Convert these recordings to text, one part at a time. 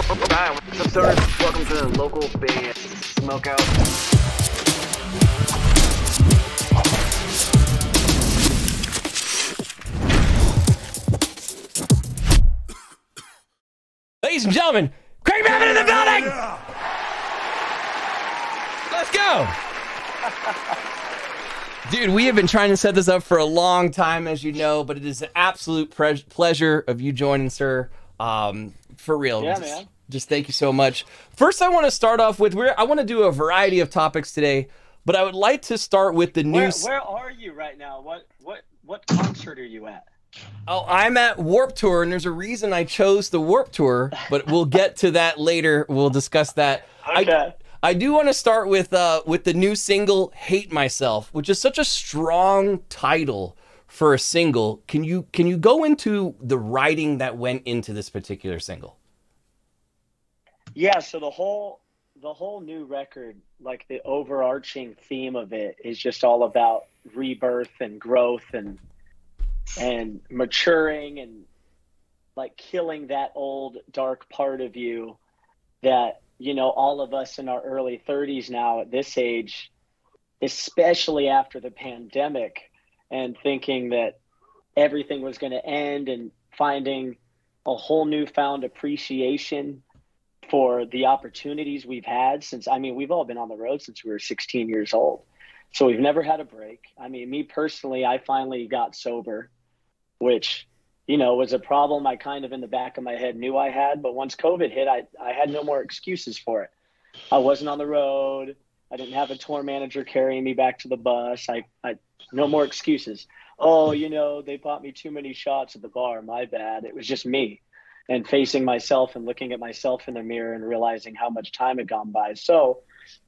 What's up, stoners? Welcome to the local Band Smokeout. Ladies and gentlemen, Craig Mabbitt in the building! Let's go! Dude, we have been trying to set this up for a long time, as you know, but it is an absolute pleasure of you joining, sir. Um, for real. Yeah, just, man. Just thank you so much. First, I want to start off with we're I want to do a variety of topics today, but I would like to start with the Where, news. where are you right now? What what what concert are you at? Oh, I'm at Warp Tour, and there's a reason I chose the Warp Tour, but we'll get to that later. We'll discuss that. I, I do want to start with uh with the new single "Hate Myself," which is such a strong title for a single. Can you can you go into the writing that went into this particular single? Yeah, so the whole the whole new record, like the overarching theme of it is just all about rebirth and growth and and maturing and like killing that old dark part of you that you know all of us in our early 30s now at this age especially after the pandemic and thinking that everything was going to end and finding a whole newfound appreciation for the opportunities we've had since I mean we've all been on the road since we were 16 years old. So we've never had a break. I mean me personally I finally got sober which you know was a problem I kind of in the back of my head knew I had but once covid hit I I had no more excuses for it. I wasn't on the road. I didn't have a tour manager carrying me back to the bus. I I no more excuses. Oh, you know, they bought me too many shots at the bar. My bad. It was just me and facing myself and looking at myself in the mirror and realizing how much time had gone by. So,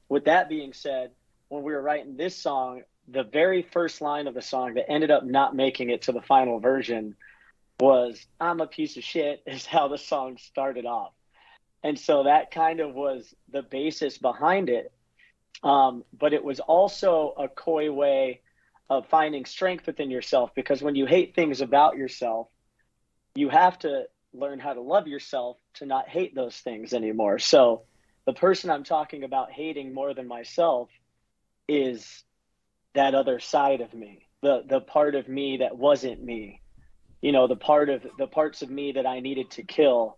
with that being said, when we were writing this song, the very first line of the song that ended up not making it to the final version was I'm a piece of shit is how the song started off. And so that kind of was the basis behind it. Um, but it was also a coy way of finding strength within yourself because when you hate things about yourself, you have to learn how to love yourself to not hate those things anymore. So the person I'm talking about hating more than myself is that other side of me, the the part of me that wasn't me. You know, the part of the parts of me that I needed to kill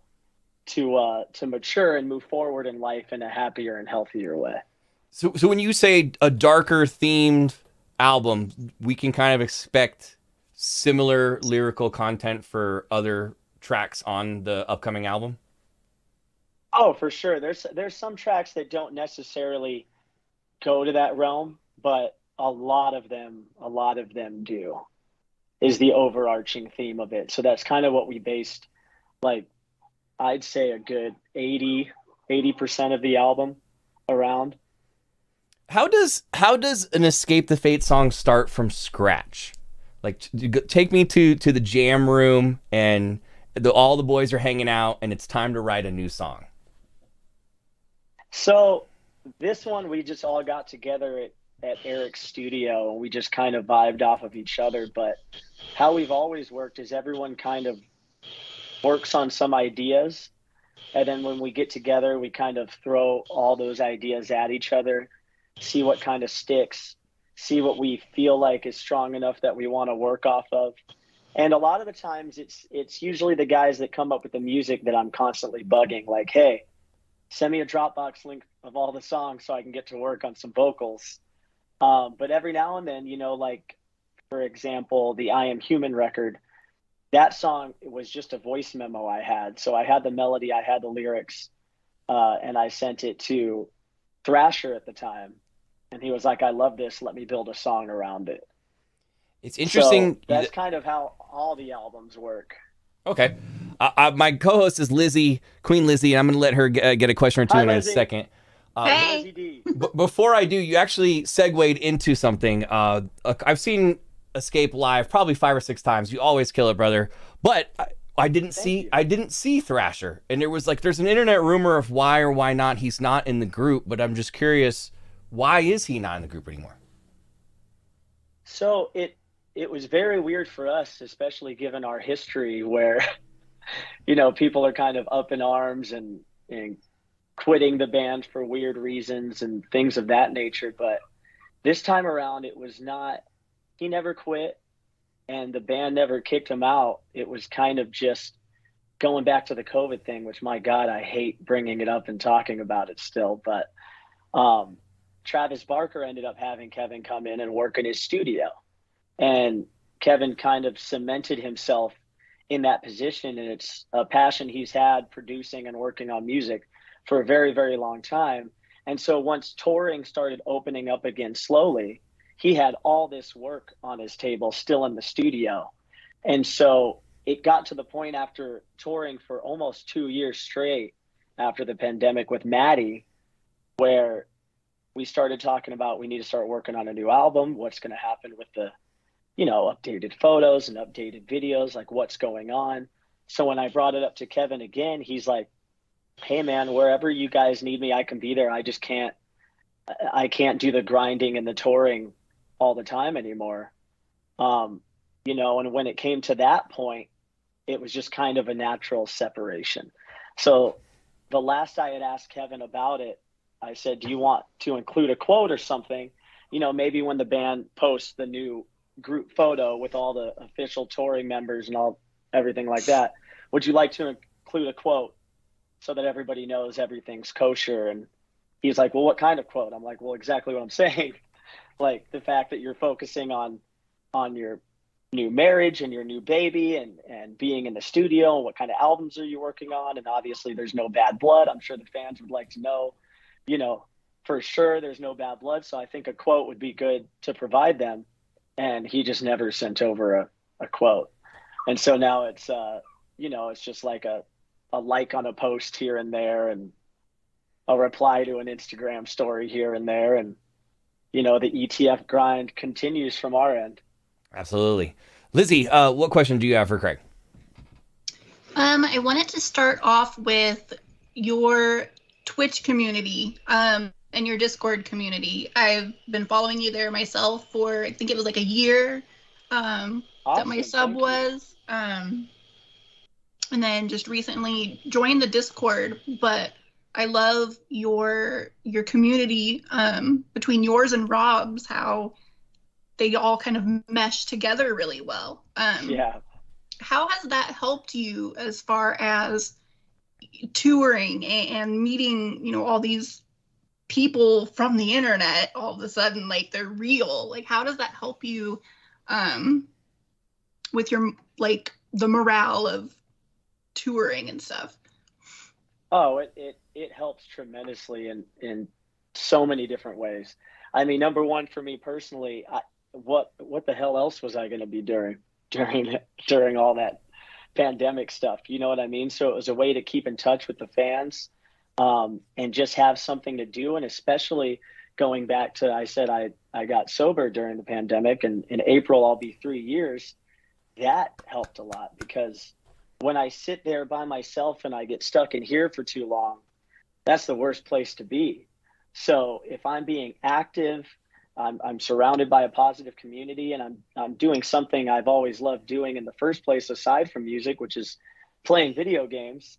to uh to mature and move forward in life in a happier and healthier way. So so when you say a darker themed album, we can kind of expect similar lyrical content for other tracks on the upcoming album. Oh, for sure. There's there's some tracks that don't necessarily go to that realm, but a lot of them, a lot of them do. Is the overarching theme of it. So that's kind of what we based like I'd say a good 80 80% of the album around. How does how does an Escape the Fate song start from scratch? Like take me to to the jam room and the, all the boys are hanging out and it's time to write a new song. So this one we just all got together at, at Eric's studio and we just kind of vibed off of each other. But how we've always worked is everyone kind of works on some ideas. And then when we get together, we kind of throw all those ideas at each other, see what kind of sticks, see what we feel like is strong enough that we want to work off of. And a lot of the times it's it's usually the guys that come up with the music that I'm constantly bugging, like, hey, send me a Dropbox link of all the songs so I can get to work on some vocals. Um, but every now and then, you know, like for example, the I Am Human record, that song it was just a voice memo I had. So I had the melody, I had the lyrics, uh, and I sent it to Thrasher at the time. And he was like, I love this. Let me build a song around it. It's interesting. So that's kind of how all the albums work. Okay. Uh, uh, my co-host is Lizzie, Queen Lizzie, and I'm going to let her g- uh, get a question or two Hi, in a second. Uh, Hey. Lizzie D. b- before I do, you actually segued into something. Uh, uh, I've seen Escape live probably five or six times. You always kill it, brother. But I, I didn't see you. I didn't see Thrasher, and there was like there's an internet rumor of why or why not he's not in the group. But I'm just curious, why is he not in the group anymore? So it it was very weird for us, especially given our history where you know people are kind of up in arms and and quitting the band for weird reasons and things of that nature. But this time around, it was not. He never quit, and the band never kicked him out. It was kind of just going back to the COVID thing, which my God, I hate bringing it up and talking about it still. But um, Travis Barker ended up having Kevin come in and work in his studio, and Kevin kind of cemented himself in that position, and it's a passion he's had producing and working on music for a very, very long time. And so once touring started opening up again slowly, he had all this work on his table still in the studio. And so it got to the point after touring for almost two years straight after the pandemic with Maddie, where we started talking about we need to start working on a new album. What's going to happen with the, you know, updated photos and updated videos, like what's going on. So when I brought it up to Kevin again, he's like, "Hey man, wherever you guys need me, I can be there. I just can't, I can't do the grinding and the touring all the time anymore." Um, you know, and when it came to that point, it was just kind of a natural separation. So the last I had asked Kevin about it, I said, "Do you want to include a quote or something? You know, maybe when the band posts the new group photo with all the official touring members and all everything like that, would you like to include a quote so that everybody knows everything's kosher?" And he's like, "Well, what kind of quote?" I'm like, "Well, exactly what I'm saying, like the fact that you're focusing on on your new marriage and your new baby and and being in the studio and what kind of albums are you working on? And obviously there's no bad blood. I'm sure the fans would like to know you know for sure there's no bad blood. So i think a quote would be good to provide them and he just never sent over a, a quote and so now it's uh you know it's just like a a like on a post here and there and a reply to an instagram story here and there and you know the etf grind continues from our end Absolutely. Lizzie, uh, what question do you have for Craig? Um, I wanted to start off with your Twitch community um, and your Discord community. I've been following you there myself for I think it was like a year um, awesome. that my sub was, um, and then just recently joined the Discord. But I love your your community um, between yours and Rob's. How they all kind of mesh together really well. Um, yeah. How has that helped you as far as touring and meeting, you know, all these people from the internet all of a sudden like they're real like how does that help you um with your like the morale of touring and stuff oh it it, it helps tremendously in in so many different ways i mean number one for me personally I, what what the hell else was I going to be doing during during all that pandemic stuff? You know what I mean? So it was a way to keep in touch with the fans um, and just have something to do, and especially going back to I said I I got sober during the pandemic, and in April I'll be three years. That helped a lot because when I sit there by myself and I get stuck in here for too long, that's the worst place to be. So if I'm being active I'm, I'm surrounded by a positive community and I'm, I'm doing something I've always loved doing in the first place, aside from music, which is playing video games,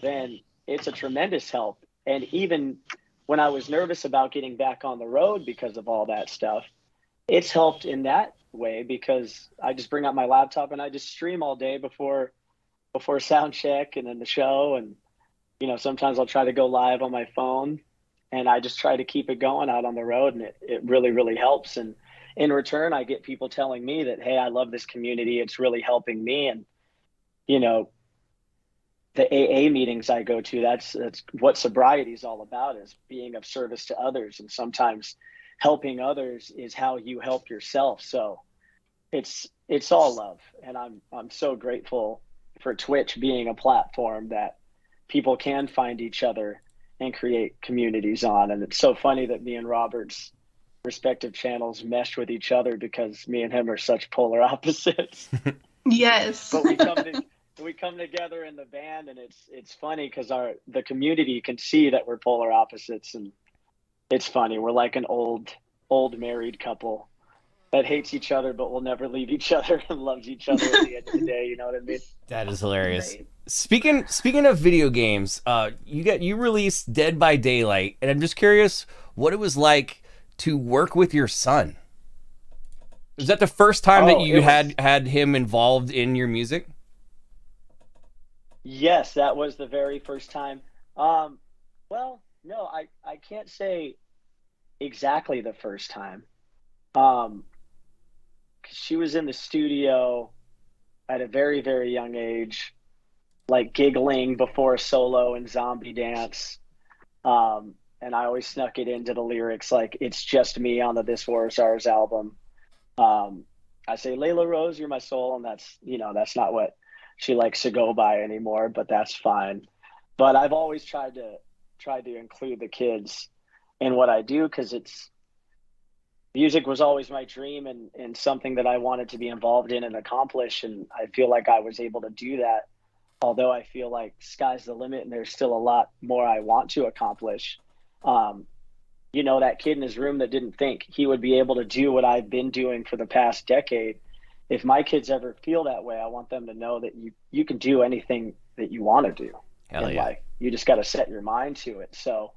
then it's a tremendous help. And even when I was nervous about getting back on the road because of all that stuff, it's helped in that way because I just bring out my laptop and I just stream all day before before sound check and then the show and you know sometimes I'll try to go live on my phone and I just try to keep it going out on the road, and it, it really, really helps. And in return, I get people telling me that, hey, I love this community. It's really helping me. And, you know, the AA meetings I go to, that's, that's what sobriety is all about is being of service to others. And sometimes helping others is how you help yourself. So it's, it's all love. And I'm, I'm so grateful for Twitch being a platform that people can find each other and create communities on. And it's so funny that me and Robert's respective channels mesh with each other because me and him are such polar opposites. yes. but we come to, we come together in the band and it's it's funny because our the community can see that we're polar opposites and it's funny. We're like an old old married couple that hates each other but will never leave each other and loves each other at the end of the day. You know what I mean? That is hilarious. Right. Speaking speaking of video games, uh, you get you released Dead by Daylight, and I'm just curious what it was like to work with your son. Was that the first time that Oh, you it had had him involved in your music? Yes, that was the very first time. Um, well, no, I, I can't say exactly the first time. Um, she was in the studio at a very, very young age, like giggling before solo and zombie dance. Um, and I always snuck it into the lyrics, like "It's just me" on the This War is Ours album. Um, I say, "Layla Rose, you're my soul," and that's you know that's not what she likes to go by anymore, but that's fine. But I've always tried to tried to include the kids in what I do because it's music was always my dream and, and something that I wanted to be involved in and accomplish. And I feel like I was able to do that. Although I feel like sky's the limit and there's still a lot more I want to accomplish. Um, you know, that kid in his room that didn't think he would be able to do what I've been doing for the past decade if my kids ever feel that way, I want them to know that you you can do anything that you want to do Hell in yeah! life. You just got to set your mind to it. So,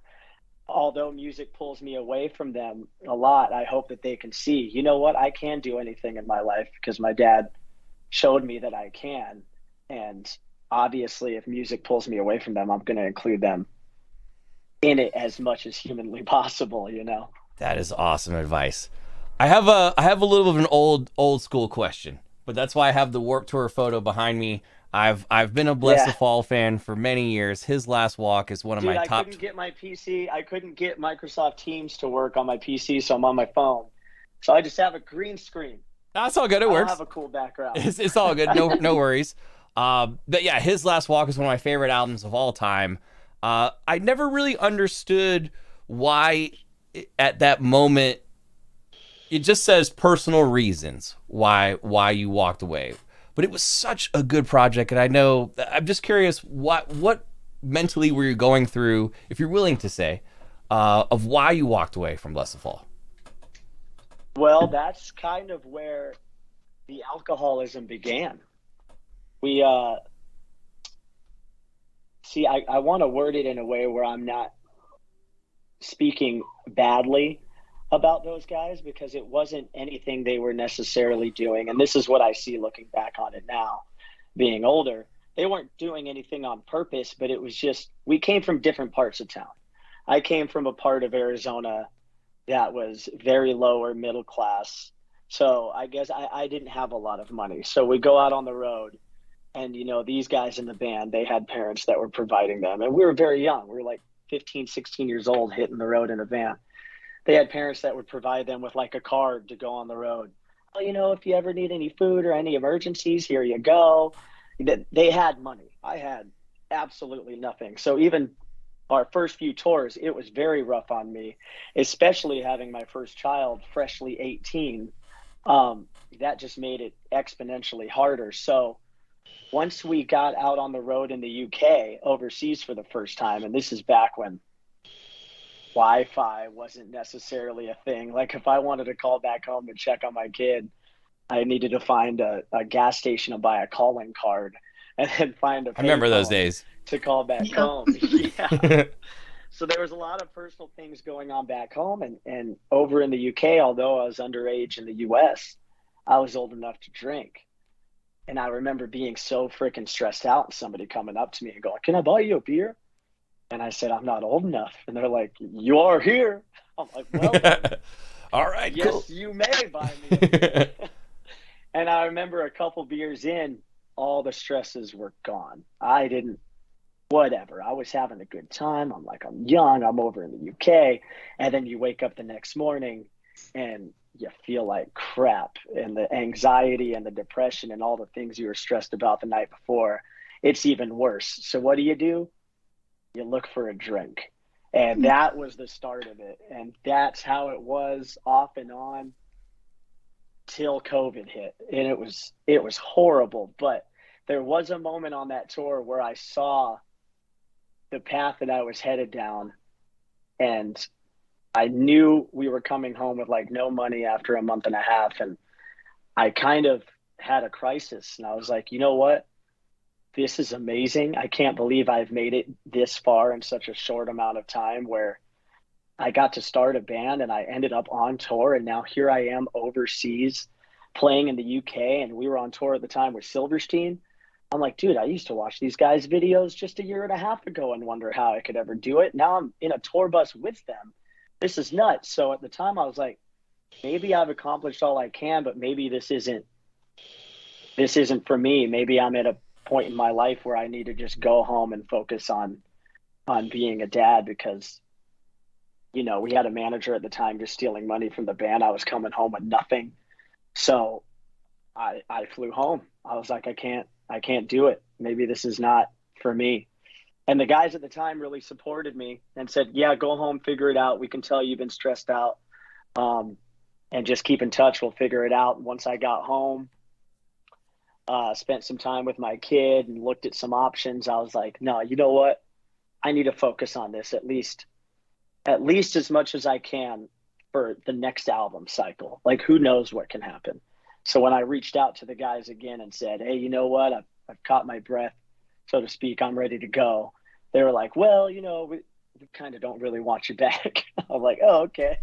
although music pulls me away from them a lot, I hope that they can see, you know what, I can do anything in my life because my dad showed me that I can. And obviously, if music pulls me away from them, I'm going to include them in it as much as humanly possible, you know? That is awesome advice. I have a I have a little bit of an old old school question, but that's why I have the Warp Tour photo behind me. I've I've been a Bless Yeah. the Fall fan for many years. His last walk is one of Dude, my I top. couldn't get my PC. I couldn't get Microsoft Teams to work on my PC, so I'm on my phone. So I just have a green screen. That's all good. It works. I have a cool background. It's, it's all good. No no worries. Um, but yeah, his last walk is one of my favorite albums of all time. Uh, I never really understood why at that moment it just says personal reasons why why you walked away. But it was such a good project, and I know I'm just curious what what mentally were you going through, if you're willing to say, uh, of why you walked away from Bless the Fall. Well, that's kind of where the alcoholism began. We uh see I, I want to word it in a way where I'm not speaking badly about those guys because it wasn't anything they were necessarily doing. And this is what I see looking back on it now, being older. They weren't doing anything on purpose, but it was just we came from different parts of town. I came from a part of Arizona that was very lower middle class. So I guess I, I didn't have a lot of money. So we go out on the road and you know, these guys in the band, they had parents that were providing them. And we were very young. We were like 15, 16 years old hitting the road in a van. They had parents that would provide them with like a card to go on the road. Oh, you know, if you ever need any food or any emergencies, here you go. They had money. I had absolutely nothing. So even our first few tours, it was very rough on me, especially having my first child, freshly 18. Um, that just made it exponentially harder. So once we got out on the road in the UK, overseas for the first time, and this is back when Wi-Fi wasn't necessarily a thing. Like if I wanted to call back home and check on my kid, I needed to find a, a gas station and buy a calling card, and then find a. I remember those days. to call back Yeah. home. yeah. So there was a lot of personal things going on back home, and and over in the UK, although I was underage in the US, I was old enough to drink. And I remember being so freaking stressed out and somebody coming up to me and going, Can I buy you a beer? And I said, I'm not old enough. And they're like, You are here. I'm like, Well, all right, yes, cool. you may buy me and I remember a couple beers in, all the stresses were gone. I didn't, whatever. I was having a good time. I'm like, I'm young. I'm over in the UK. And then you wake up the next morning and you feel like crap. And the anxiety and the depression and all the things you were stressed about the night before, it's even worse. So what do you do? You look for a drink. And hmm. that was the start of it. And that's how it was off and on till COVID hit. And it was it was horrible. But there was a moment on that tour where I saw the path that I was headed down and I knew we were coming home with like no money after a month and a half and I kind of had a crisis and I was like, you know what? This is amazing. I can't believe I've made it this far in such a short amount of time where I got to start a band and I ended up on tour and now here I am overseas playing in the UK and we were on tour at the time with Silverstein. I'm like, dude, I used to watch these guys' videos just a year and a half ago and wonder how I could ever do it. Now I'm in a tour bus with them. This is nuts. So at the time I was like, maybe I've accomplished all I can, but maybe this isn't this isn't for me. Maybe I'm at a point in my life where I need to just go home and focus on on being a dad because you know, we had a manager at the time just stealing money from the band. I was coming home with nothing. So I I flew home. I was like I can't I can't do it. Maybe this is not for me. And the guys at the time really supported me and said, "Yeah, go home, figure it out. We can tell you've been stressed out." Um, and just keep in touch. We'll figure it out. Once I got home, uh, spent some time with my kid and looked at some options. I was like, no, you know what? I need to focus on this at least, at least as much as I can for the next album cycle. Like, who knows what can happen? So when I reached out to the guys again and said, hey, you know what? I've, I've caught my breath, so to speak. I'm ready to go. They were like, well, you know, we, we kind of don't really want you back. I'm like, oh, okay,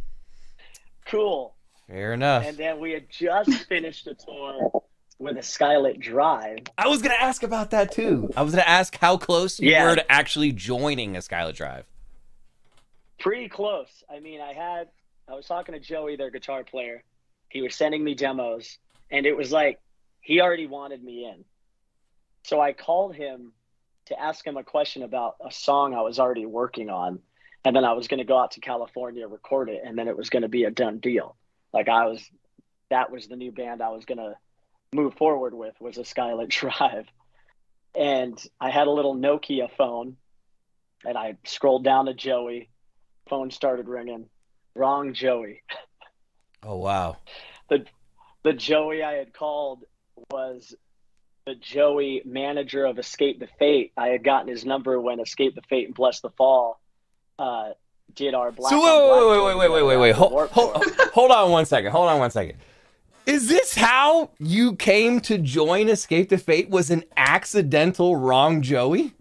cool. Fair enough. And then we had just finished a tour with a Skylit Drive. I was gonna ask about that too. I was gonna ask how close you were to actually joining a Skylit Drive. Pretty close. I mean, I had, I was talking to Joey, their guitar player. He was sending me demos, and it was like he already wanted me in. So I called him to ask him a question about a song I was already working on. And then I was going to go out to California, record it, and then it was going to be a done deal. Like I was, that was the new band I was going to move forward with was a Skylit Drive. And I had a little Nokia phone and I scrolled down to Joey. Phone started ringing. Wrong Joey. Oh wow. The the Joey I had called was the Joey manager of Escape the Fate. I had gotten his number when Escape the Fate and Bless the Fall uh, did our Black on Black wait, tour wait, wait, wait, wait, wait, wait. Hold, hold, hold on one second. Hold on one second. Is this how you came to join Escape the Fate? Was an accidental wrong Joey?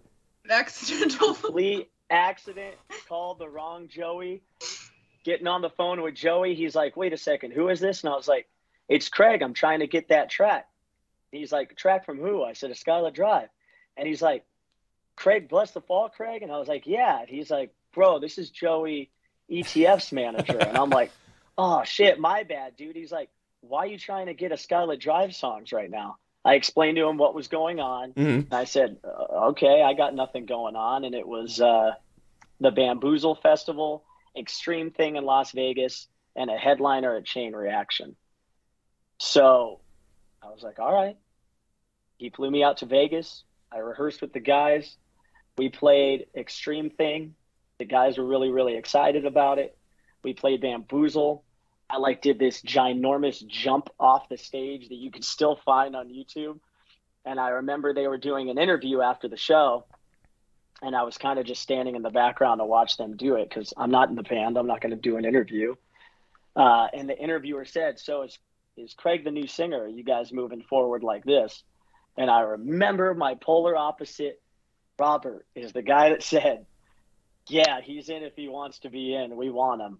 Accidental. complete accident. Called the wrong Joey. Getting on the phone with Joey, he's like, "Wait a second, who is this?" And I was like, "It's Craig. I'm trying to get that track." He's like, "Track from who?" I said, "A Skylit Drive." And he's like, "Craig, bless the fall, Craig." And I was like, "Yeah." And he's like, "Bro, this is Joey, ETF's manager." And I'm like, "Oh shit, my bad, dude." He's like, "Why are you trying to get a Skylit Drive songs right now?" I explained to him what was going on. Mhm. And I said, uh, okay, I got nothing going on. And it was uh, the Bamboozle Festival, Extreme Thing in Las Vegas, and a headliner at Chain Reaction. So I was like, all right. He flew me out to Vegas. I rehearsed with the guys. We played Extreme Thing. The guys were really, really excited about it. We played Bamboozle. I like did this ginormous jump off the stage that you can still find on YouTube. And I remember they were doing an interview after the show, and I was kind of just standing in the background to watch them do it because I'm not in the band. I'm not going to do an interview. Uh, and the interviewer said, "So is is Craig the new singer? Are you guys moving forward like this?" And I remember my polar opposite, Robert, is the guy that said, "Yeah, he's in if he wants to be in. We want him.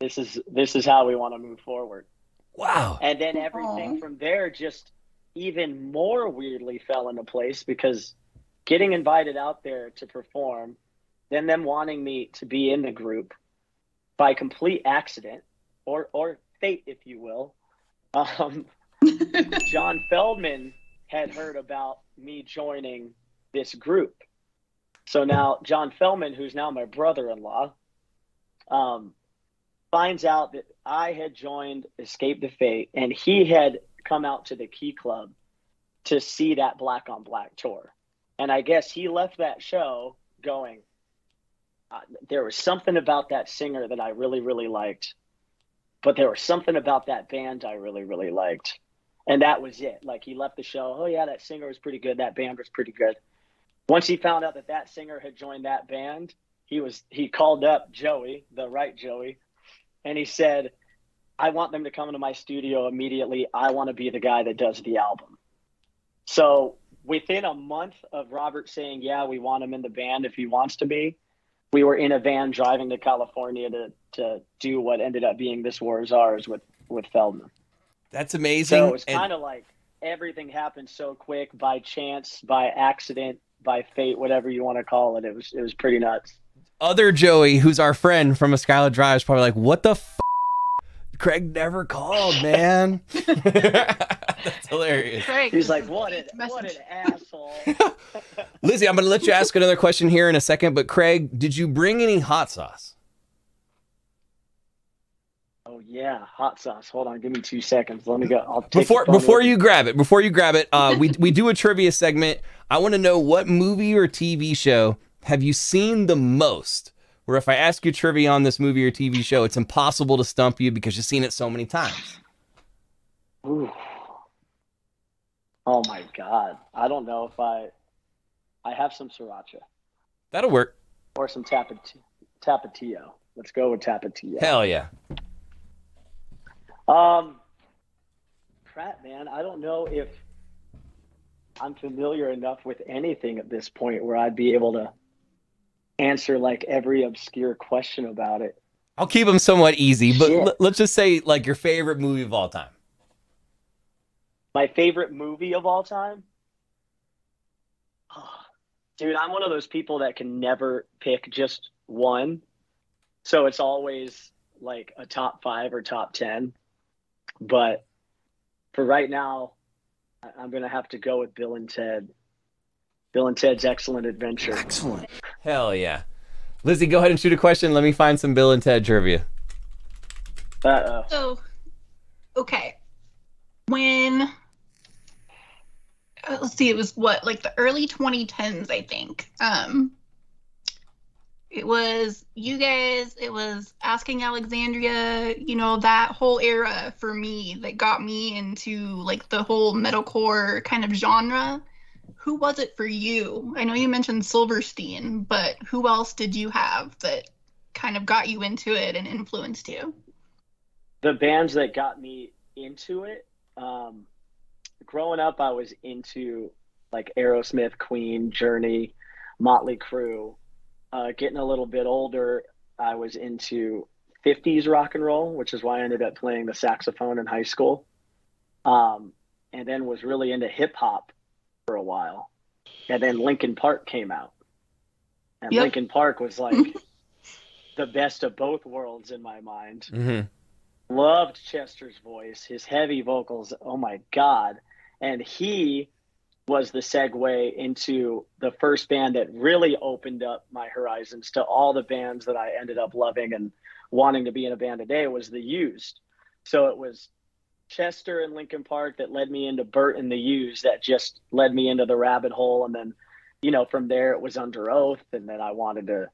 This is this is how we want to move forward." Wow. And then everything Aw. from there just even more weirdly fell into place because getting invited out there to perform, then them wanting me to be in the group by complete accident or or fate, if you will. Um, John Feldmann had heard about me joining this group. So now John Feldmann, who's now my brother-in-law, um, finds out that I had joined Escape the Fate, and he had come out to the Key Club to see that Black on Black tour. And I guess he left that show going, uh, there was something about that singer that I really, really liked, but there was something about that band I really, really liked. And that was it. Like he left the show, oh, yeah, that singer was pretty good. That band was pretty good. Once he found out that that singer had joined that band, he was he called up Joey, the right Joey, and he said, I want them to come into my studio immediately. I want to be the guy that does the album. So within a month of Robert saying, "Yeah, we want him in the band if he wants to be," we were in a van driving to California to to do what ended up being "This War Is Ours" with with Feldmann. That's amazing. So it's and- kind of like everything happened so quick, by chance, by accident, by fate, whatever you want to call it. It was it was pretty nuts. Other Joey, who's our friend from a Skylit Drive, is probably like, "What the f- Craig never called, man." That's hilarious. Craig, He's like, "What an what an asshole." Lizzie, I'm going to let you ask another question here in a second, but Craig, did you bring any hot sauce? oh yeah, hot sauce. Hold on, give me two seconds. Let me go. I'll take Before before you grab it, before you grab it, uh, we we do a trivia segment. I want to know what movie or TV show have you seen the most? Where if I ask you trivia on this movie or TV show, it's impossible to stump you because you've seen it so many times. Ooh. Oh my god. I don't know if I I have some sriracha That'll work. or some tapat- tapatio. Let's go with tapatio. Hell yeah. Um crap man, I don't know if I'm familiar enough with anything at this point where I'd be able to answer like every obscure question about it. I'll keep them somewhat easy, but l- let's just say like your favorite movie of all time. My favorite movie of all time? Ah, dude, I'm one of those people that can never pick just one. So it's always like a top five or top 10. But for right now, I- I'm going to have to go with Bill and Ted. Bill and Ted's Excellent Adventure. Hell yeah. Lizzie, go ahead and shoot a question. Let me find some Bill and Ted trivia. Uh-oh. So, okay. When, uh, let's see, it was what, like the early 2010s, I think. Um, it was you guys, it was Asking Alexandria, you know, that whole era for me that got me into like the whole metalcore kind of genre. Who was it for you? I know you mentioned Silverstein, but who else did you have that kind of got you into it and influenced you? the bands that got me into it um growing up i was into like aerosmith queen journey motley crue uh getting a little bit older i was into 50s rock and roll which is why i ended up playing the saxophone in high school um and then was really into hip hop for a while and then Linkin Park came out and Yep. linkin park was like the best of both worlds in my mind Mm-hmm. loved Chester's voice, his heavy vocals. Oh my God. And he was the segue into the first band that really opened up my horizons to all the bands that I ended up loving and wanting to be in a band today was the used. So it was Chester and Linkin Park that led me into Bert and the Used that just led me into the rabbit hole. And then, you know, from there it was Under Oath. And then I wanted to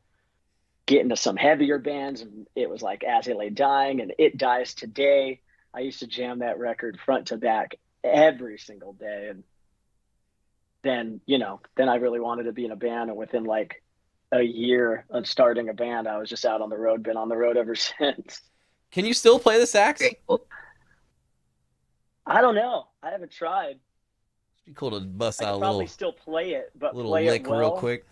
get into some heavier bands and it was like as it lay dying and it dies today i used to jam that record front to back every single day and then you know then i really wanted to be in a band and within like a year of starting a band i was just out on the road been on the road ever since Can you still play the sax? Very cool. I don't know i haven't tried It'd be cool to bust i out could a probably little still play it but little play lick it well, real quick.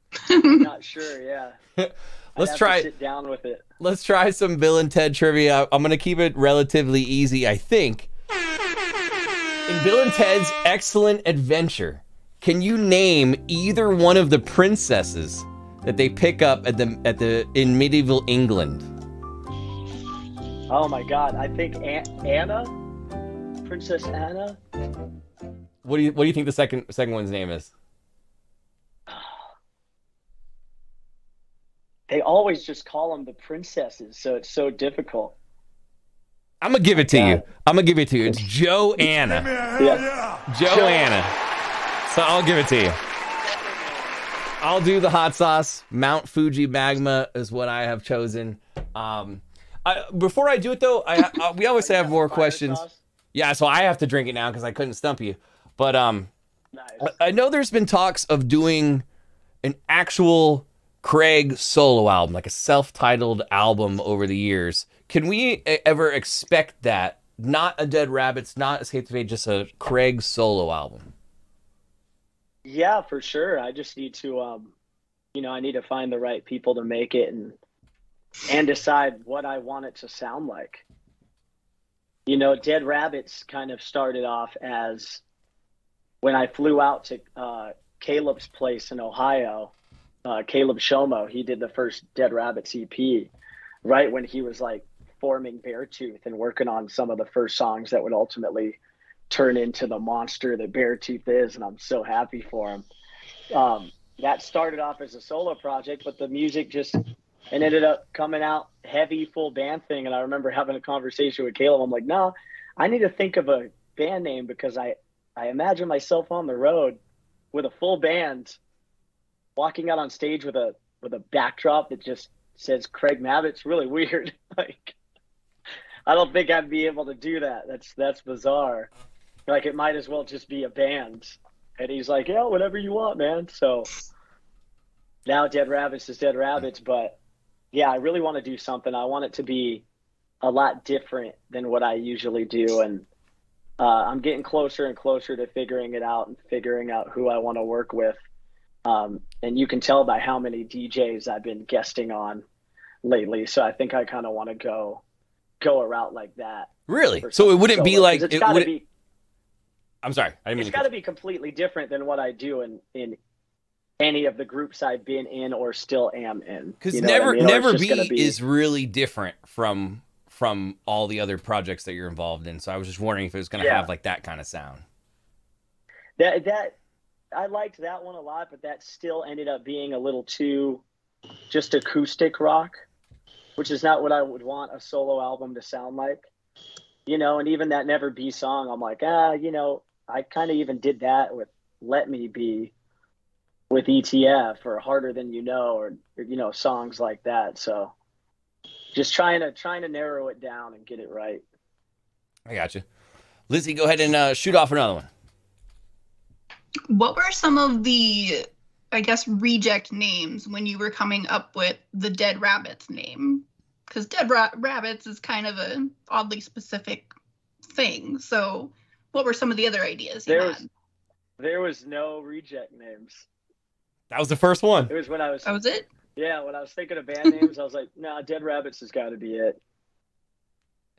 not sure yeah Let's try it. sit down with it Let's try some Bill and Ted trivia. I'm gonna keep it relatively easy, I think. In Bill and Ted's Excellent Adventure, can you name either one of the princesses that they pick up at the at the in medieval England? oh my god i think An- anna princess anna What do you what do you think the second second one's name is? they always just call them the princesses, so it's so difficult. I'm gonna give it to you. I'm gonna give it to you. It's Joanna. Yeah. Joanna. So I'll give it to you. I'll do the hot sauce. Mount Fuji Magma is what I have chosen. Um, I, before I do it though, I, I we always have more questions. sauce? Yeah, so I have to drink it now because I couldn't stump you. But um, Nice. I- I know there's been talks of doing an actual Craig solo album, like a self-titled album over the years. Can we ever expect that? Not a Dead Rabbits, not Escape the Fate, just a Craig solo album. Yeah, for sure. I just need to, um, you know, I need to find the right people to make it and and decide what I want it to sound like. You know, Dead Rabbits kind of started off as when I flew out to uh, Caleb's place in Ohio. Uh, Caleb Shomo, he did the first Dead Rabbits EP, right when he was like forming Beartooth and working on some of the first songs that would ultimately turn into the monster that Beartooth is, and I'm so happy for him. Um, that started off as a solo project, but the music just and ended up coming out heavy full band thing. And I remember having a conversation with Caleb. I'm like, no, I need to think of a band name because I I imagine myself on the road with a full band, walking out on stage with a with a backdrop that just says Craig Mabbitt's really weird. like, I don't think I'd be able to do that. That's that's bizarre. Like, it might as well just be a band. And he's like, yeah, whatever you want, man. So now Dead Rabbits is Dead Rabbits, but yeah, I really want to do something. I want it to be a lot different than what I usually do, and uh, I'm getting closer and closer to figuring it out and figuring out who I want to work with. Um, and you can tell by how many DJs I've been guesting on lately. So I think I kind of want to go go a route like that. Really? So it wouldn't be like it would. be I'm sorry. I didn't mean it's got to be completely different than what I do in in any of the groups I've been in or still am in. because You know what I never mean? Never be, be is really different from from all the other projects that you're involved in. So I was just wondering if it was going to Yeah. have like that kind of sound. that that I liked that one a lot, but that still ended up being a little too just acoustic rock, which is not what I would want a solo album to sound like. You know, and even that Never Be song, I'm like, ah, you know, I kind of even did that with Let Me Be with ETF or Harder Than You Know or, or you know, songs like that. So just trying to trying to narrow it down and get it right. I got you, Lizzie. Go ahead and uh, shoot off another one. What were some of the, I guess, reject names when you were coming up with the Dead Rabbits name? Because Dead Ra- Rabbits is kind of a oddly specific thing. So, what were some of the other ideas you There had? was there was no reject names. That was the first one. It was when I was That was it. Yeah, when I was thinking of band names, I was like, nah, Dead Rabbits has got to be it.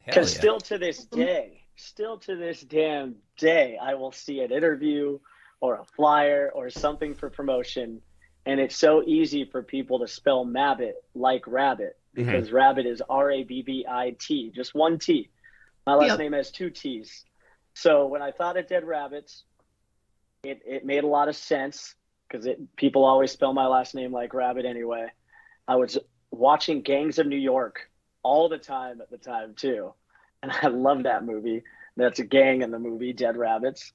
Because yeah. still to this day, still to this damn day, I will see an interview or a flyer or something for promotion, and it's so easy for people to spell Mabbit like rabbit mm-hmm. because rabbit is R A B B I T, just one T. My last Yep. name has two T's. So when I thought of Dead Rabbits, it, it made a lot of sense because people always spell my last name like rabbit anyway. I was watching Gangs of New York all the time at the time too, and I love that movie. That's a gang in the movie Dead Rabbits.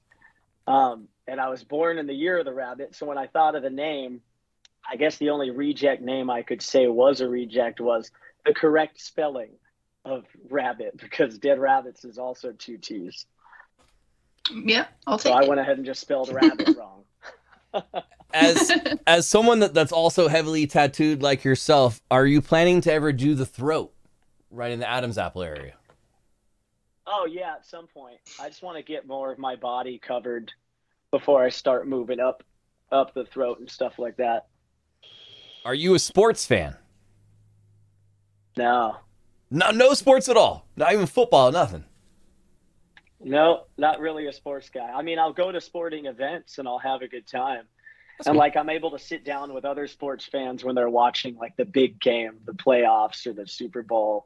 Um, and I was born in the year of the rabbit, so when I thought of the name, I guess the only reject name I could say was a reject was the correct spelling of rabbit because Dead Rabbits is also two T's. Yeah, I'll So take I it. went ahead and just spelled rabbit wrong. as as someone that, that's also heavily tattooed like yourself, are you planning to ever do the throat right in the Adam's apple area? Oh yeah, at some point. I just want to get more of my body covered before I start moving up up the throat and stuff like that. Are you a sports fan? No. No, no sports at all. Not even football. Nothing. No, not really a sports guy. I mean, I'll go to sporting events and I'll have a good time. That's and cool. like I'm able to sit down with other sports fans when they're watching like the big game, the playoffs or the Super Bowl.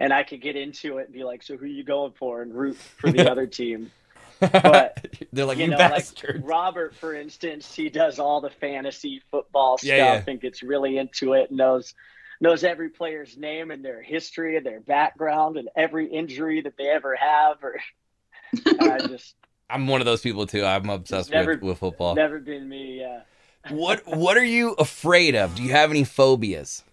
And I could get into it and be like, so who you going for and root for the other team. But, They're like you, you know, bastard. like Robert, for instance, he does all the fantasy football stuff Yeah, yeah. and gets really into it. Knows knows every player's name and their history and their background and every injury that they ever have. Or I just I'm one of those people too. I'm obsessed Never- with, with football. never been me. Yeah. What What are you afraid of? Do you have any phobias?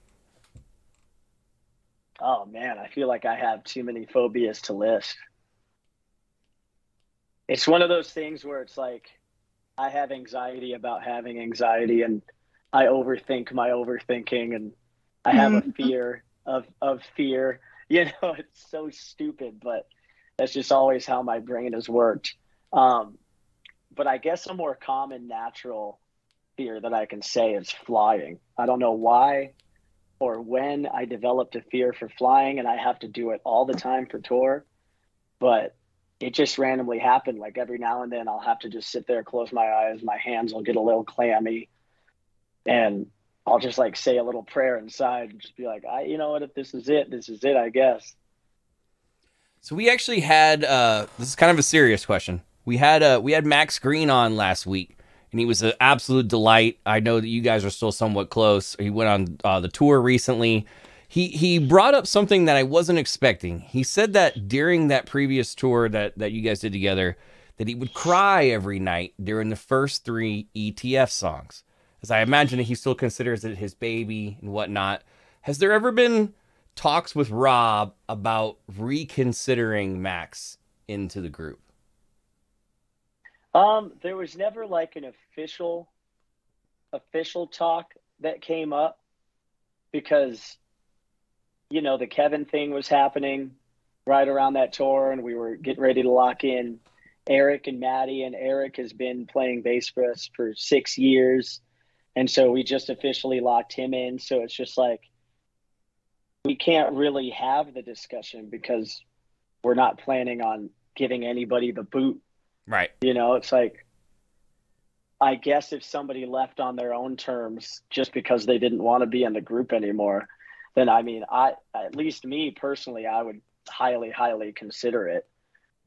Oh man, I feel like I have too many phobias to list. It's one of those things where it's like I have anxiety about having anxiety and I overthink my overthinking and I have a Mhm. fear of of fear. You know, it's so stupid, but that's just always how my brain has worked. Um but I guess a more common natural fear that I can say is flying. I don't know why or when I developed a fear for flying and I have to do it all the time for tour, but it just randomly happened. Like every now and then I'll have to just sit there, close my eyes, my hands will get a little clammy and I'll just like say a little prayer inside and just be like, I, you know what, if this is it, this is it, I guess. So we actually had uh, this is kind of a serious question. We had uh, we had Max Green on last week, and he was an absolute delight. I know that you guys are still somewhat close. He went on uh, the tour recently. He he brought up something that I wasn't expecting. He said that during that previous tour that that you guys did together, that he would cry every night during the first three ETF songs. As I imagine he still considers it his baby and whatnot. Has there ever been talks with Rob about reconsidering Max into the group? Um, there was never like an official official talk that came up because you know the Kevin thing was happening right around that tour and we were getting ready to lock in Eric and Maddie and Eric has been playing bass for us for 6 years and so we just officially locked him in so it's just like we can't really have the discussion because we're not planning on giving anybody the boot. Right. You know, it's like I guess if somebody left on their own terms just because they didn't want to be in the group anymore, then I mean, I at least me personally, I would highly, highly consider it,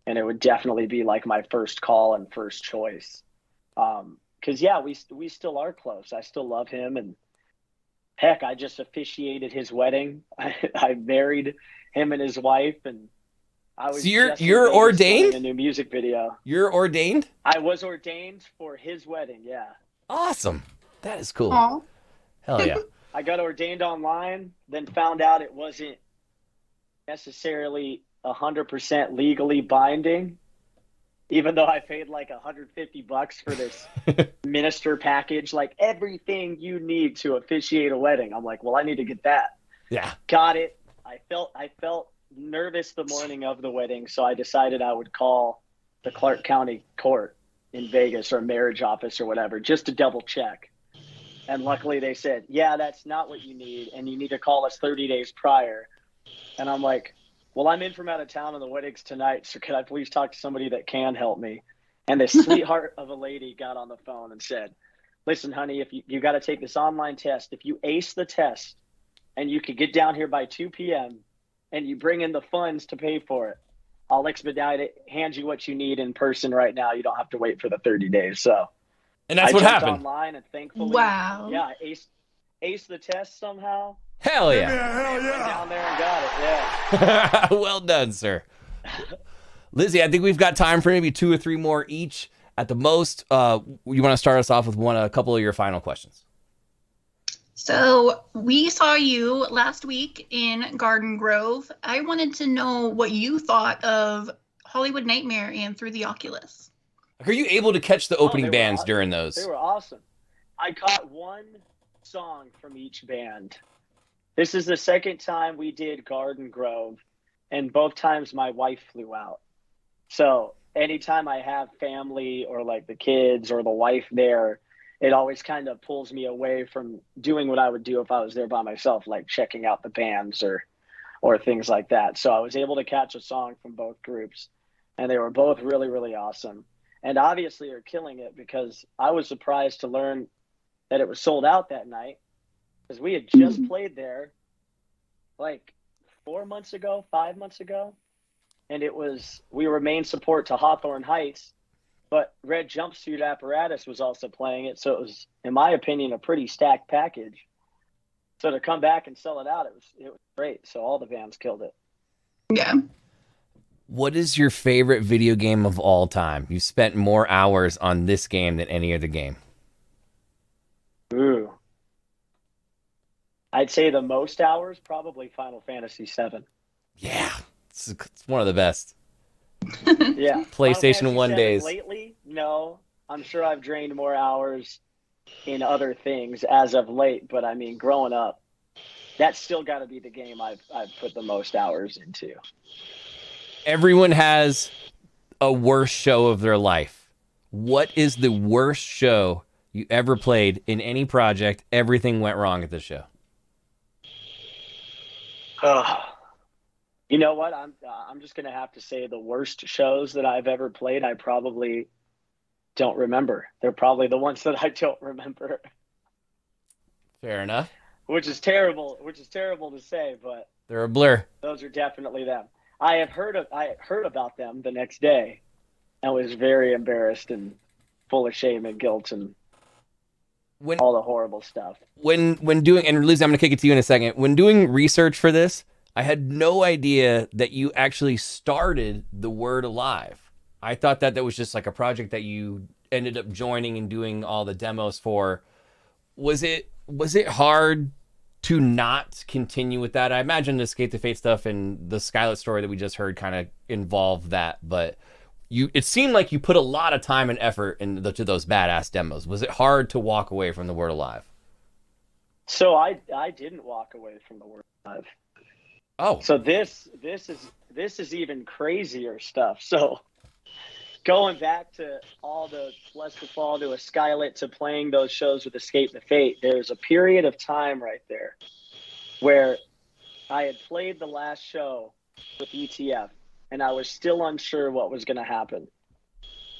and it would definitely be like my first call and first choice. Um, because yeah, we we still are close. I still love him, and heck, I just officiated his wedding. I, I married him and his wife, and I was. So you're you're ordained. A new music video. You're ordained. I was ordained for his wedding. Yeah, Awesome. That is cool. Aw. Hell yeah. I got ordained online, then found out it wasn't necessarily hundred percent legally binding. Even though I paid like 150 bucks for this minister package, like everything you need to officiate a wedding. I'm like, well, I need to get that. yeah. got it. I felt I felt nervous the morning of the wedding, so I decided I would call the Clark County Court in Vegas or marriage office or whatever just to double check. And luckily they said, "Yeah, that's not what you need and you need to call us 30 days prior." And I'm like, "Well, I'm in from out of town and the wedding's tonight, so could I please talk to somebody that can help me?" And this sweetheart of a lady got on the phone and said, "Listen, honey, if you you got to take this online test, if you ace the test, and you could get down here by 2 p.m. and you bring in the funds to pay for it, I'll expedite it, hand you what you need in person right now. You don't have to wait for the 30 days. So And that's I what jumped happened. online and thankfully, Wow. yeah, ace, aced, aced the test somehow. Hell yeah. Went down there and got it. Yeah. well done, sir. Lizzie, I think we've got time for maybe two or three more each at the most. Uh, you want to start us off with one, a couple of your final questions? So we saw you last week in Garden Grove. I wanted to know what you thought of Hollywood Nightmare and Through the Oculus. Are you able to catch the oh, opening they were bands awesome. during those? They were awesome. I caught one song from each band. This is the second time we did Garden Grove, and both times my wife flew out. So anytime I have family or like the kids or the wife there, it always kind of pulls me away from doing what I would do if I was there by myself, like checking out the bands or or things like that. So I was able to catch a song from both groups, and they were both really, really awesome. And obviously are killing it because I was surprised to learn that it was sold out that night because we had just Mhm. played there like four months ago, five months ago, and it was we were main support to Hawthorne Heights, but Red Jumpsuit Apparatus was also playing it, so it was, in my opinion, a pretty stacked package. So to come back and sell it out, it was it was great. So all the bands killed it. Yeah. What is your favorite video game of all time? You spent more hours on this game than any other game. Ooh. I'd say the most hours probably Final Fantasy VII. Yeah, it's, it's one of the best. Yeah. PlayStation One days. Lately, no. I'm sure I've drained more hours in other things as of late, but I mean, growing up, that's still got to be the game I've I've put the most hours into. Everyone has a worst show of their life. What is the worst show you ever played in any project? Everything went wrong at the show. Ugh. You know what? I'm I'm just gonna have to say the worst shows that I've ever played. I probably don't remember. They're probably the ones that I don't remember, Fair enough. which is terrible. Which is terrible to say, but They're a blur. those are definitely them. I have heard of I heard about them the next day, and was very embarrassed and full of shame and guilt and When all the horrible stuff. when when doing and Liz, I'm gonna kick it to you in a second. When doing research for this, I had no idea that you actually started the word alive. I thought that that was just like a project that you ended up joining and doing all the demos for. Was it was it hard to not continue with that? I imagine the Escape the Fate stuff and the Skylit story that we just heard kind of involved that, but you it seemed like you put a lot of time and effort into those badass demos. Was it hard to walk away from the word alive? So I I didn't walk away from the word alive. Oh, So this this is this is even crazier stuff. So going back to all the Bless the Fall to a Skylit to playing those shows with Escape the Fate, there's a period of time right there where I had played the last show with ETF and I was still unsure what was going to happen.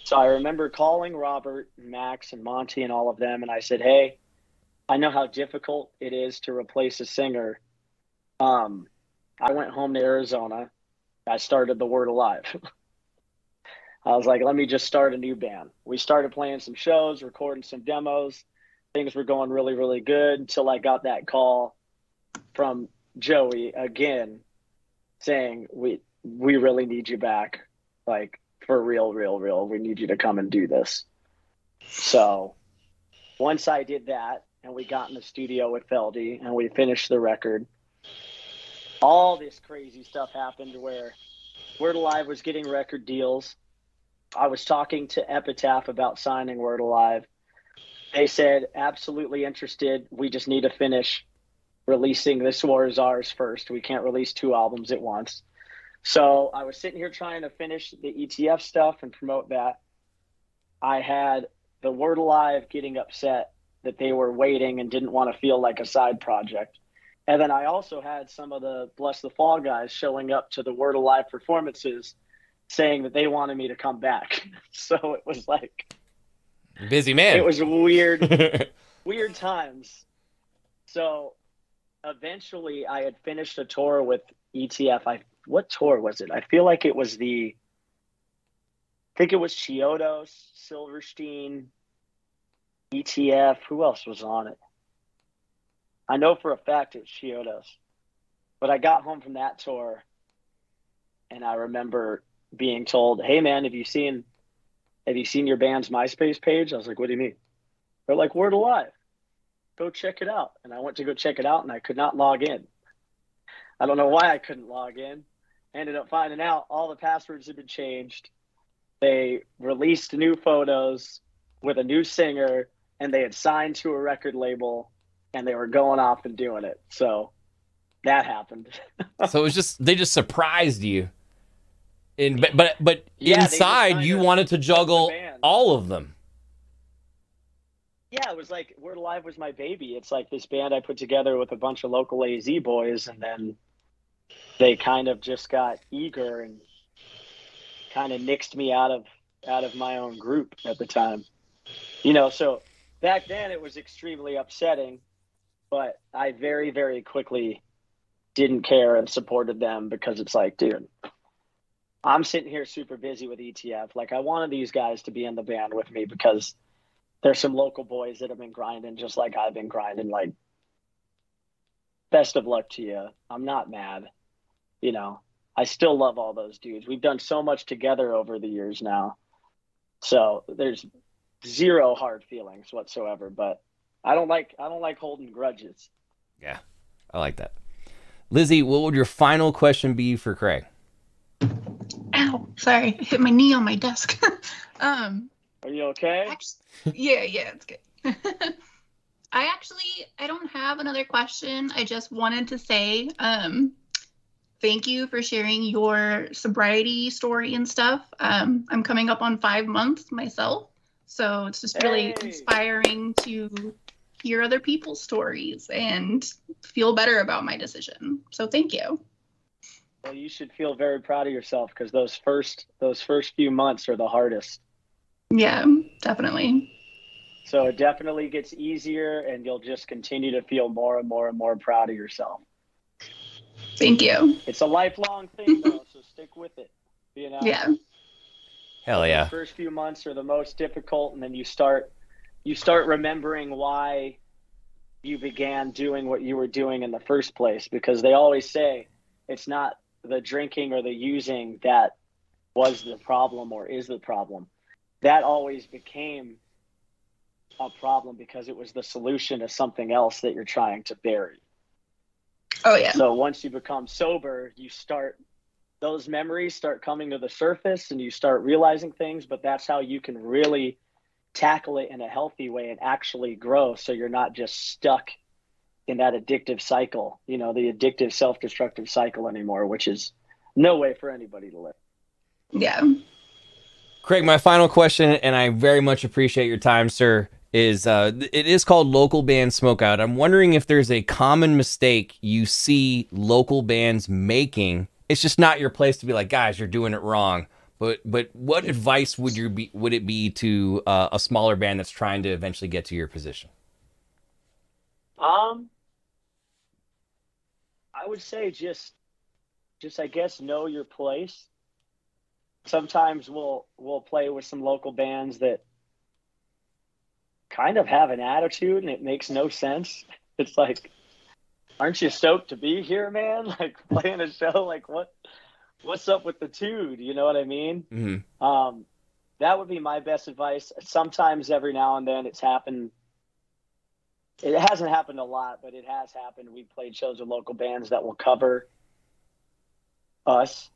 So I remember calling Robert, Max, and Monte and all of them, and I said, "Hey, I know how difficult it is to replace a singer. Um, I went home to Arizona. I started the Word Alive. I was like, let me just start a new band. We started playing some shows, recording some demos. Things were going really, really good until I got that call from Joey again saying, We we really need you back. Like for real, real, real. We need you to come and do this. So once I did that and we got in the studio with Feldy and we finished the record, all this crazy stuff happened where Word Alive was getting record deals. I was talking to Epitaph about signing Word Alive. They said, absolutely interested. We just need to finish releasing This War is Ours first. We can't release two albums at once. So I was sitting here trying to finish the ETF stuff and promote that. I had the Word Alive getting upset that they were waiting and didn't want to feel like a side project. And then I also had some of the Bless the Fall guys showing up to the Word Alive performances saying that they wanted me to come back. So it was like, busy man. it was weird, weird times. So eventually I had finished a tour with ETF. I, what tour was it? I feel like it was the, I think it was Chiodos, Silverstein, ETF. Who else was on it? I know for a fact it's Chiodos. But I got home from that tour and I remember being told, Hey man, have you seen have you seen your band's MySpace page? I was like, What do you mean? They're like, Word Alive. Go check it out. And I went to go check it out and I could not log in. I don't know why I couldn't log in. Ended up finding out all the passwords had been changed. They released new photos with a new singer and they had signed to a record label and they were going off and doing it. So that happened. so it was just they just surprised you. In but but, but Yeah, inside you wanted to juggle all of them. Yeah, it was like Word Alive was my baby. It's like this band I put together with a bunch of local AZ boys, and then they kind of just got eager and kind of nixed me out of out of my own group at the time. You know, so back then it was extremely upsetting, but I very very quickly didn't care and supported them because it's like, dude, I'm sitting here super busy with ETF. Like I wanted these guys to be in the band with me because there's some local boys that have been grinding just like I've been grinding. Like, best of luck to you. I'm not mad. You know, I still love all those dudes. We've done so much together over the years now. So there's zero hard feelings whatsoever. But I don't like I don't like holding grudges. Yeah, I like that. Lizzie, what would your final question be for Craig? Ow, sorry, I hit my knee on my desk. um, Are you okay? actually, yeah, yeah, it's good. I actually, I don't have another question. I just wanted to say, um, thank you for sharing your sobriety story and stuff. Um, I'm coming up on five months myself, So it's just really Hey. inspiring to hear other people's stories and feel better about my decision. So thank you. Well, you should feel very proud of yourself because those first those first few months are the hardest. Yeah, definitely. So it definitely gets easier, and you'll just continue to feel more and more and more proud of yourself. Thank you. It's a lifelong thing, though, so stick with it. You know. Yeah. Hell yeah. The first few months are the most difficult, and then you start you start remembering why you began doing what you were doing in the first place. Because they always say it's not the drinking or the using that was the problem or is the problem. That always became a problem because it was the solution to something else that you're trying to bury. Oh yeah. So once you become sober, you start those memories start coming to the surface and you start realizing things, but that's how you can really tackle it in a healthy way and actually grow so you're not just stuck in that addictive cycle, you know, the addictive self-destructive cycle anymore, which is no way for anybody to live. Yeah. Craig, my final question, and I very much appreciate your time, sir, is uh, it is called local band smokeout. I'm wondering if there's a common mistake you see local bands making. It's just not your place to be like, guys, you're doing it wrong. But but what advice would you be would it be to uh, a smaller band that's trying to eventually get to your position? Um, I would say just, just I guess know your place. Sometimes we'll we'll play with some local bands that kind of have an attitude, and it makes no sense. It's like, aren't you stoked to be here, man? Like playing a show, like what, what's up with the dude? You know what I mean? Mm-hmm. Um, that would be my best advice. Sometimes, every now and then, it's happened. It hasn't happened a lot, but it has happened. We've played shows with local bands that will cover us.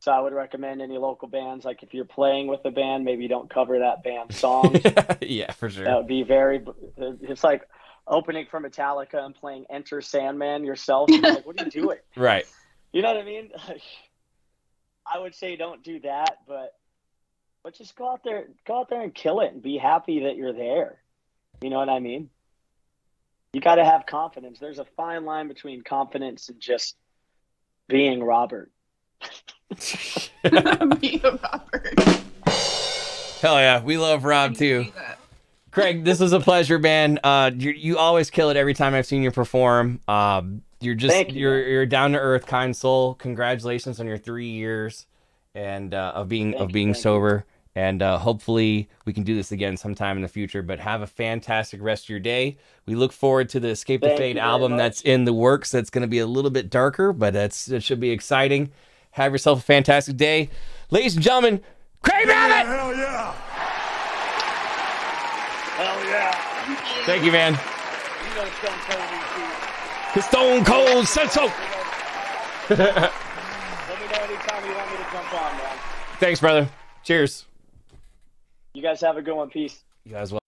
So I would recommend any local bands, like if you're playing with a band, maybe don't cover that band's song. yeah, for sure. that would be very. It's like opening for Metallica and playing Enter Sandman yourself. Like, what are you doing? Right. You know what I mean? Like, I would say don't do that, but but just go out there, go out there and kill it, and be happy that you're there. You know what I mean? You got to have confidence. There's a fine line between confidence and just being Robert. Be a Robert. Hell yeah, we love Rob too. Craig, this was a pleasure, man. Uh, you you always kill it every time I've seen you perform. Um, you're just Thank you, you're you're down to earth, kind soul. Congratulations on your three years and uh, of being Thank of being you. sober. And uh, hopefully we can do this again sometime in the future. But have a fantastic rest of your day. We look forward to the Escape the Thank Fate you very album much. that's in the works. That's going to be a little bit darker, but that's it should be exciting. Have yourself a fantastic day, ladies and gentlemen. Craig Mabbitt. Hell yeah! Hell yeah! Thank you, man. You know Stone Cold ET. The Stone Cold said so. Let me know anytime you want me to jump on, man. Thanks, brother. Cheers. You guys have a good one. Peace. You guys well.